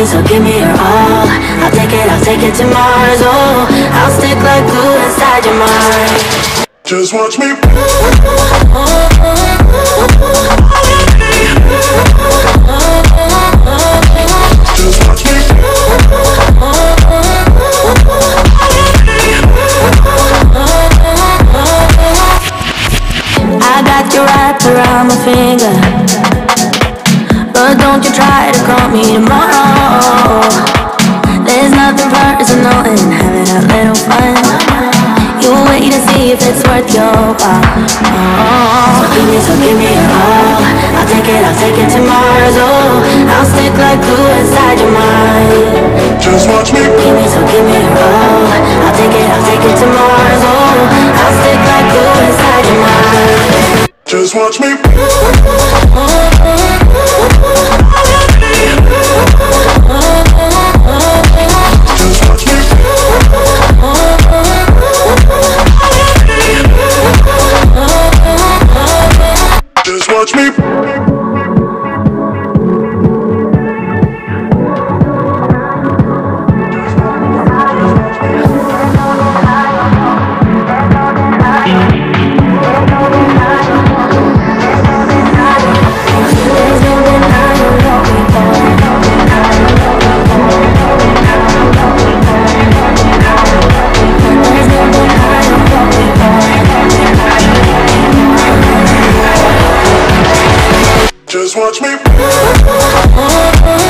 me, so give me your all. I'll take it, I'll take it to Mars. Oh, I'll stick like glue inside your mind. Just watch me. Just watch me. I got you wrapped around my finger. But don't you try to call me tomorrow. It's worth. Oh, so give me, so give me your all. I'll take it, I'll take it to Mars. Oh, I'll stick like glue inside your mind. Just watch me. Give me, so give me your all. I'll take it, I'll take it to Mars. Oh, I'll stick like glue inside your mind. Just watch me. Just Just watch me.